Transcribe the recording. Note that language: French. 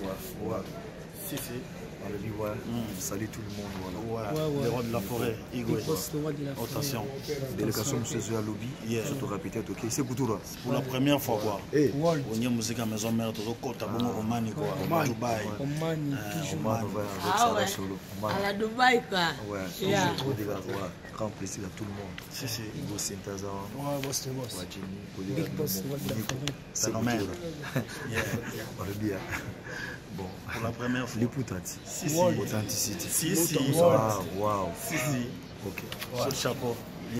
Ouais, ouais. Si, si. Ouais. Salut tout le monde, voilà. Ouais, Ouais, ouais. le roi de la forêt, Igwe. Le. Attention, Délégation monsieur à lobby. Yeah. Je te répéter, ok. C'est pour toi. pour la première fois, quoi. Eh, World. onye musique à maison mère tozokota bongo omani quoi Omani. dubai Omani, toujours. on va avec Ah Sarah ouais. Solo. On À va- la Dubaï, quoi. Ouais, toujours trop dégâts, ouais. Grand plaisir à tout le monde. si si Igo Sintaza, Ouais, boss, le boss. Wajini, Big Kolega, boss, le roi de la Nico. forêt. C'est Phénomène. pour toi, Yeah. Bon. pour la première fois Poutanti. si si si si Wow, wow. si si Ok. chapeau